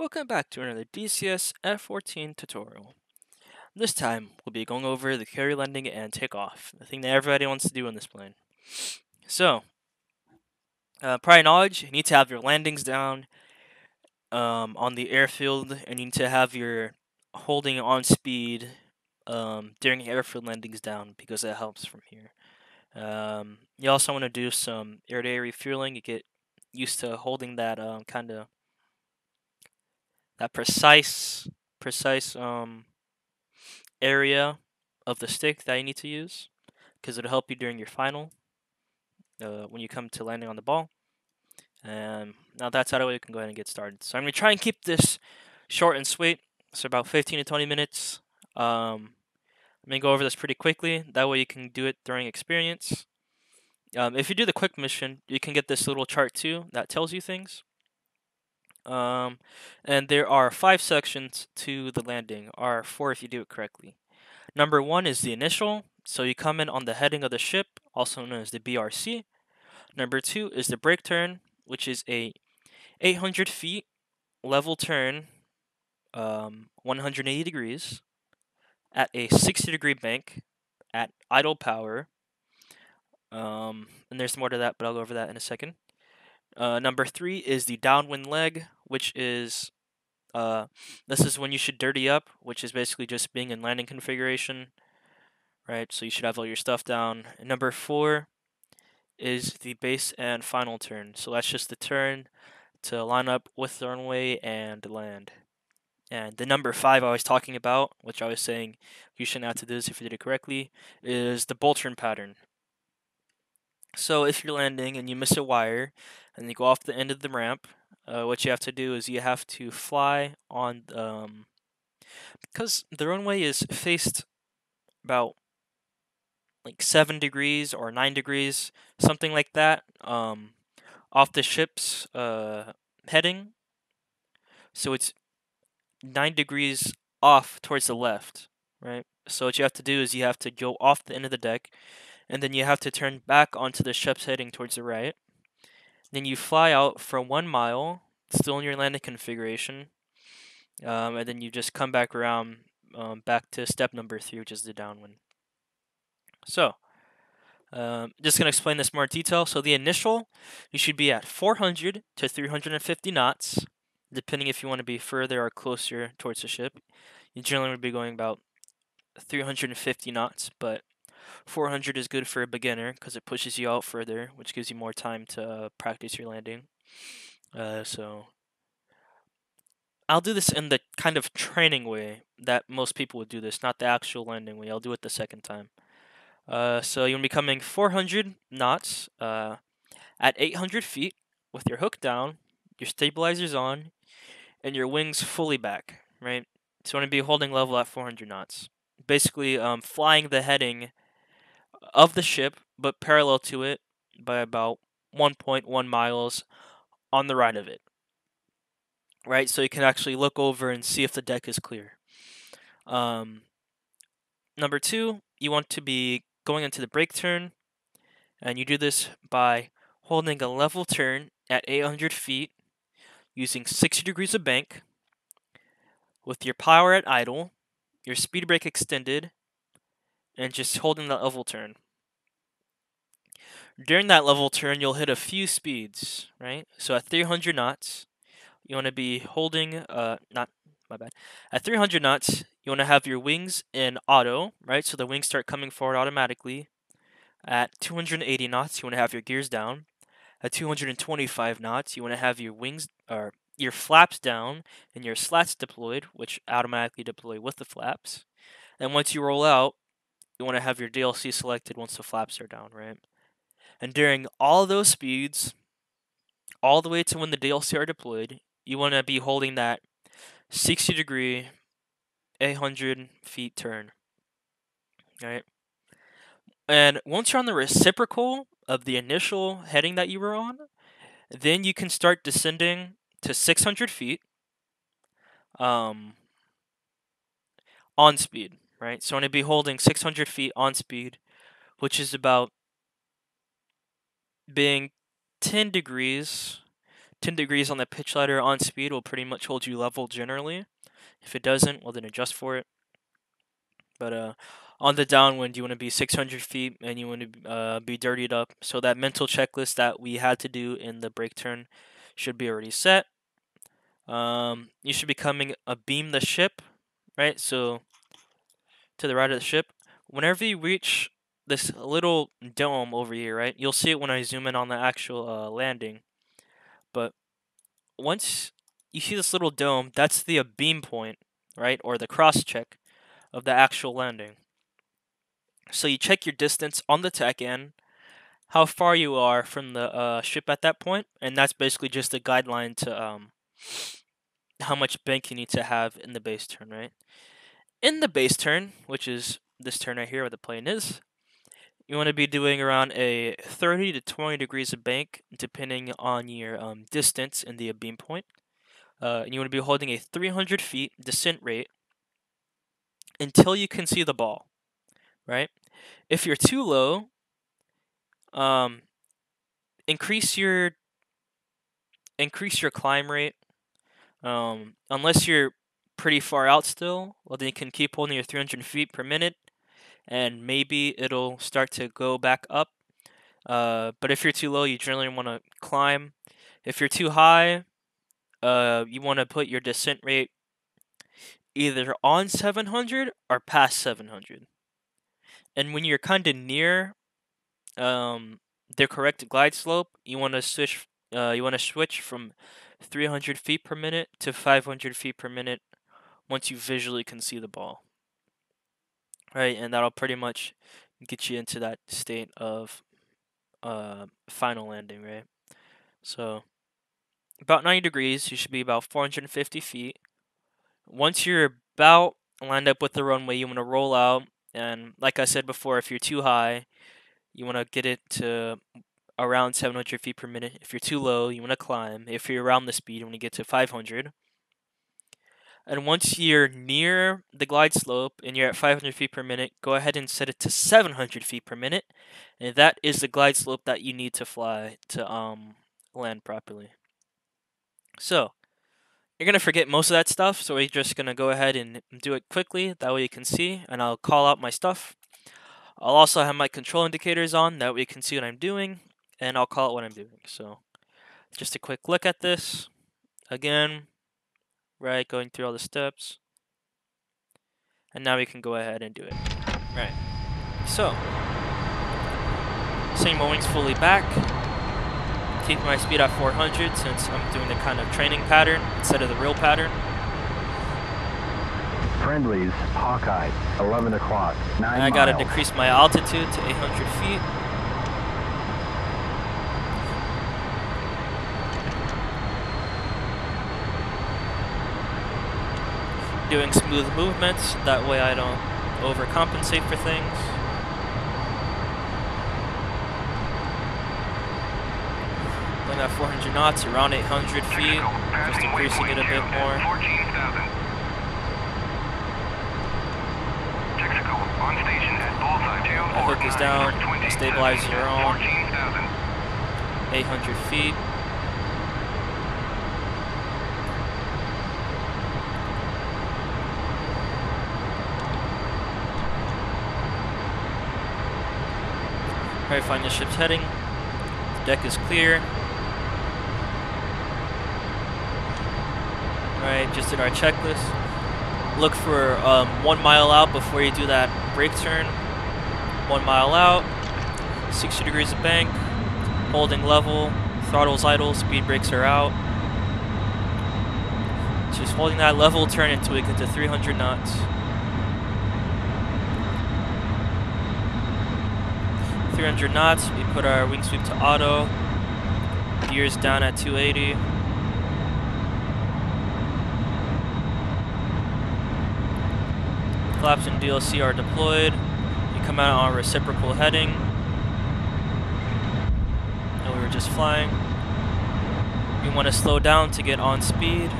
Welcome back to another DCS F-14 tutorial. This time, we'll be going over the carrier landing and takeoff, the thing that everybody wants to do on this plane. So, uh, prior knowledge, you need to have your landings down um, on the airfield, and you need to have your holding on speed um, during airfield landings down, because that helps from here. Um, you also want to do some air-to-air refueling, you get used to holding that um, kind of that precise precise um area of the stick that you need to use because it'll help you during your final uh, when you come to landing on the ball. And now that's out of the way, we can go ahead and get started. So I'm going to try and keep this short and sweet, so about 15 to 20 minutes. Um, I'm going to go over this pretty quickly, that way you can do it during experience. Um, if you do the quick mission, you can get this little chart too that tells you things. Um, and there are five sections to the landing, or four if you do it correctly. Number one is the initial, so you come in on the heading of the ship, also known as the BRC. Number two is the break turn, which is a 800 feet level turn, um, 180 degrees, at a 60 degree bank, at idle power. Um, and there's more to that, but I'll go over that in a second. Uh, number three is the downwind leg, which is uh, this is when you should dirty up, which is basically just being in landing configuration, right? So you should have all your stuff down. And number four is the base and final turn. So that's just the turn to line up with the runway and land. And the number five I was talking about, which I was saying you shouldn't have to do this if you did it correctly, is the bolter pattern. So if you're landing and you miss a wire and you go off the end of the ramp, uh, what you have to do is you have to fly on um, because the runway is faced about like seven degrees or nine degrees, something like that, um, off the ship's uh, heading. So it's nine degrees off towards the left, right? So what you have to do is you have to go off the end of the deck and then you have to turn back onto the ship's heading towards the right. Then you fly out for one mile, still in your landing configuration, um, and then you just come back around um, back to step number three, which is the downwind. So, um, just going to explain this more in detail. So the initial, you should be at 400 to 350 knots, depending if you want to be further or closer towards the ship. You generally would be going about 350 knots, but 400 is good for a beginner because it pushes you out further, which gives you more time to uh, practice your landing. Uh, so I'll do this in the kind of training way that most people would do this, not the actual landing way. I'll do it the second time. Uh, so you're gonna be coming 400 knots uh, at 800 feet with your hook down, your stabilizers on, and your wings fully back, right? So you want to be holding level at 400 knots. Basically, um, flying the heading of the ship, but parallel to it by about 1.1 miles on the right of it. Right, so you can actually look over and see if the deck is clear. Um, number two, you want to be going into the break turn, and you do this by holding a level turn at 800 feet using 60 degrees of bank with your power at idle, your speed brake extended, and just holding that level turn. During that level turn, you'll hit a few speeds, right? So at 300 knots, you want to be holding, uh, not, my bad. At 300 knots, you want to have your wings in auto, right? So the wings start coming forward automatically. At 280 knots, you want to have your gears down. At 225 knots, you want to have your wings, or your flaps down and your slats deployed, which automatically deploy with the flaps. And once you roll out, you want to have your DLC selected once the flaps are down, right? And during all those speeds, all the way to when the DLC are deployed, you want to be holding that 60 degree 800 feet turn. Right? And once you're on the reciprocal of the initial heading that you were on, then you can start descending to 600 feet um, on speed right? So I'm going to be holding 600 feet on speed, which is about being 10 degrees 10 degrees on the pitch ladder on speed will pretty much hold you level generally. If it doesn't, well then adjust for it. But uh, on the downwind, you want to be 600 feet and you want to uh, be dirtied up. So that mental checklist that we had to do in the break turn should be already set. Um, you should be coming abeam the ship, right? So to the right of the ship. Whenever you reach this little dome over here, right? You'll see it when I zoom in on the actual uh, landing. But once you see this little dome, that's the beam point, right? Or the cross check of the actual landing. So you check your distance on the TACAN, how far you are from the uh, ship at that point, and that's basically just a guideline to um, how much bank you need to have in the base turn, right? In the base turn, which is this turn right here where the plane is, you want to be doing around a 30 to 20 degrees of bank, depending on your um, distance and the beam point. Uh, and you want to be holding a 300 feet descent rate until you can see the ball, right? If you're too low, um, increase your increase your climb rate. Um, unless you're pretty far out still, well then you can keep holding your 300 feet per minute, and maybe it'll start to go back up. Uh, but if you're too low, you generally want to climb. If you're too high, uh, you want to put your descent rate either on 700 or past 700. And when you're kind of near um, the correct glide slope, you want to switch. Uh, you want to switch from 300 feet per minute to 500 feet per minute once you visually can see the ball. Right, and that'll pretty much get you into that state of uh, final landing, right? So, about 90 degrees, you should be about 450 feet. Once you're about lined up with the runway, you want to roll out. And like I said before, if you're too high, you want to get it to around 700 feet per minute. If you're too low, you want to climb. If you're around the speed, you want to get to 500. And once you're near the glide slope and you're at 500 feet per minute, go ahead and set it to 700 feet per minute. And that is the glide slope that you need to fly to um, land properly. So, you're going to forget most of that stuff, so we're just going to go ahead and do it quickly. That way you can see, and I'll call out my stuff. I'll also have my control indicators on, that way you can see what I'm doing, and I'll call it what I'm doing. So, just a quick look at this. Again, right, going through all the steps. And now we can go ahead and do it. Right. So, seeing my wings fully back, keep my speed at 400 since I'm doing the kind of training pattern instead of the real pattern. Friendlies, Hawkeye, 11 o'clock, 9 And I gotta decrease my altitude to 800 feet. Doing smooth movements, that way I don't overcompensate for things. Going at 400 knots, around 800 feet, just increasing it a bit more. The hook is down, your own. 800 feet. Find the ship's heading. The deck is clear. Alright, just did our checklist. Look for um, one mile out before you do that break turn. One mile out, 60 degrees of bank, holding level, throttle's idle, speed brakes are out. Just holding that level turn until we get to 300 knots. 300 knots, we put our wing sweep to auto, gears down at 280. Flaps and DLC are deployed. You come out on reciprocal heading. And we were just flying. We want to slow down to get on speed.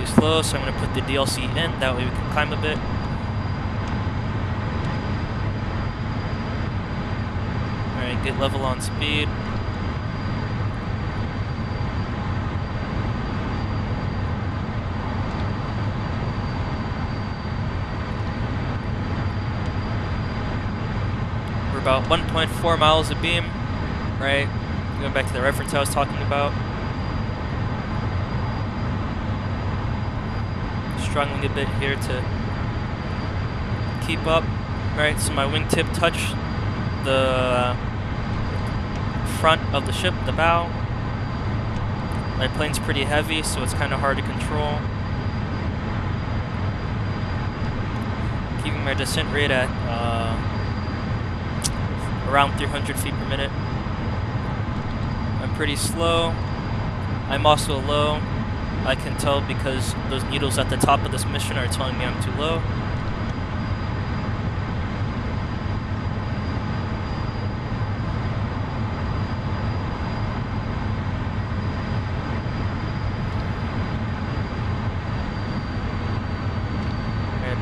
Too slow, so I'm going to put the DLC in. That way we can climb a bit. Alright, get level on speed. We're about 1.4 miles of beam, right? Going back to the reference I was talking about. Struggling a bit here to keep up. Right, so my wingtip touched the front of the ship, the bow. My plane's pretty heavy, so it's kind of hard to control. Keeping my descent rate at uh, around 300 feet per minute. I'm pretty slow. I'm also low. I can tell because those needles at the top of this mission are telling me I'm too low.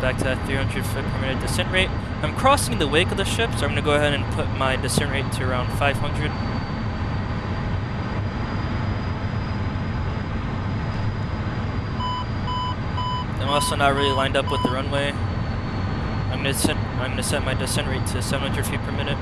Back to that 300 foot per minute descent rate. I'm crossing the wake of the ship, so I'm going to go ahead and put my descent rate to around 500. Also not really lined up with the runway. I'm gonna set I'm gonna set my descent rate to 700 feet per minute.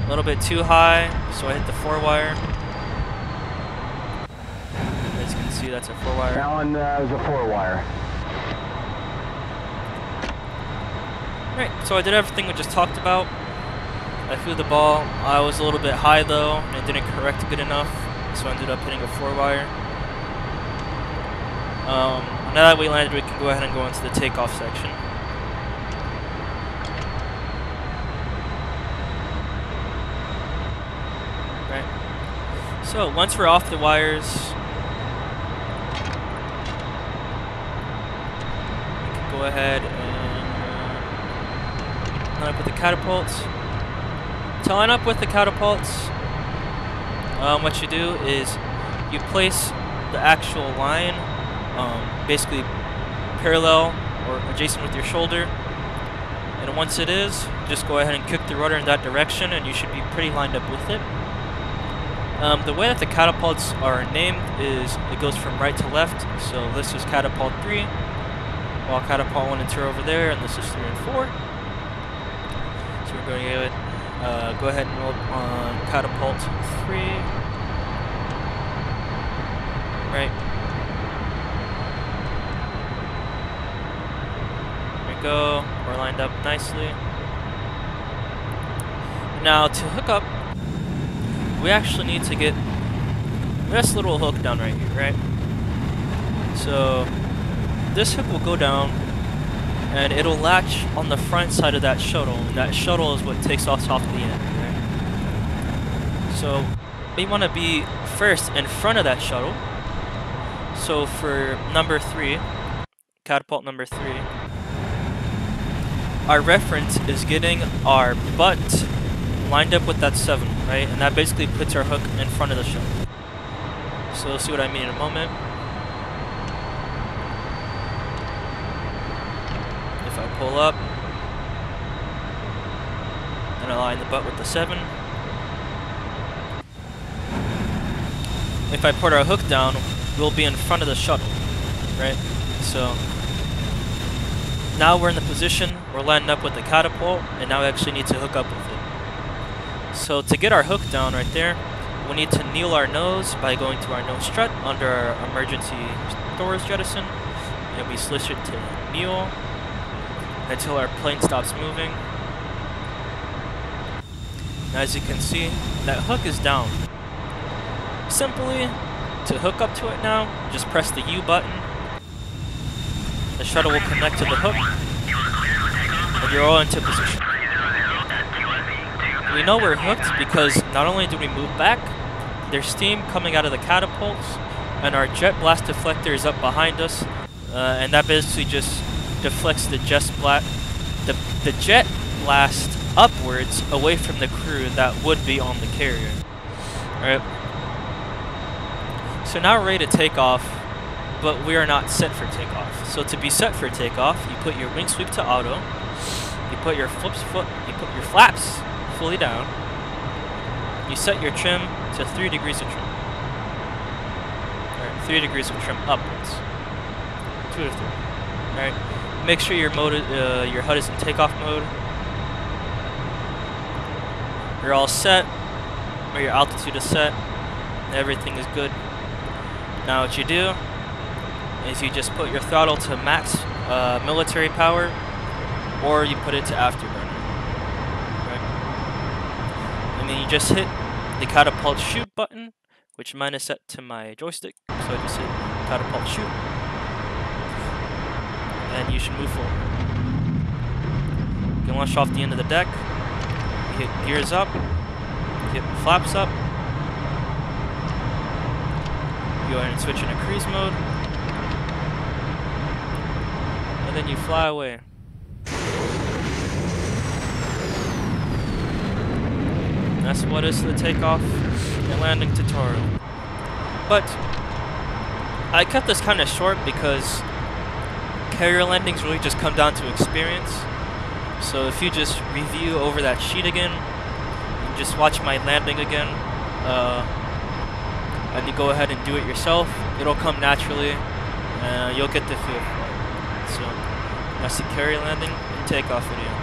A little bit too high, so I hit the four wire. As you can see, that's a four wire. That one uh, is a four wire. Right, so I did everything we just talked about. I flew the ball. I was a little bit high though, and it didn't correct good enough, so I ended up hitting a four wire. Um, now that we landed, we can go ahead and go into the takeoff section. Right. So once we're off the wires, we can go ahead and uh, line up with the catapults. To line up with the catapults, um, what you do is you place the actual line um, basically parallel or adjacent with your shoulder. And once it is, just go ahead and kick the rudder in that direction and you should be pretty lined up with it. Um, the way that the catapults are named is it goes from right to left. So this is catapult 3, while catapult 1 and 2 over there, and this is 3 and 4. So we're going to uh, go ahead and roll on catapult 3. Right. There we go. We're lined up nicely. Now to hook up, we actually need to get this little hook down right here, right? So this hook will go down and it'll latch on the front side of that shuttle, and that shuttle is what takes us off the end? So we want to be first in front of that shuttle. So for number three, catapult number three, our reference is getting our butt lined up with that seven, right? And that basically puts our hook in front of the shuttle. So you'll see what I mean in a moment. If I pull up, and align the butt with the seven. If I put our hook down, we'll be in front of the shuttle, right? So now we're in the position, we're lining up with the catapult, and now we actually need to hook up with it. So to get our hook down right there, we need to kneel our nose by going to our nose strut under our emergency doors jettison, and we switch it to kneel until our plane stops moving. And as you can see, that hook is down. Simply, to hook up to it now, just press the U button. The shuttle will connect to the hook, and you're all into position. we know we're hooked because not only do we move back, there's steam coming out of the catapults, and our jet blast deflector is up behind us, uh, and that basically just deflects the jet blast, the, the jet blast upwards away from the crew that would be on the carrier. Alright. So now we're ready to take off, but we are not set for takeoff. So to be set for takeoff, you put your wing sweep to auto, you put your flips foot, you put your flaps fully down, you set your trim to 3 degrees of trim. Alright, 3 degrees of trim upwards. 2 to 3. Alright, make sure your mode, uh, your HUD is in takeoff mode. You're all set, or your altitude is set, everything is good. Now what you do is you just put your throttle to max uh, military power, or you put it to afterburner. Right? And then you just hit the catapult shoot button, which mine is set to my joystick, so I just hit catapult shoot, and you should move forward. You can launch off the end of the deck, hit gears up, hit flaps up, go ahead and switch into cruise mode, and then you fly away. That's what is the takeoff and landing tutorial. But I kept this kind of short because carrier landings really just come down to experience. So if you just review over that sheet again, you just watch my landing again, uh, and you go ahead and do it yourself, it'll come naturally, and you'll get the feel for it. So that's the carrier landing and takeoff video.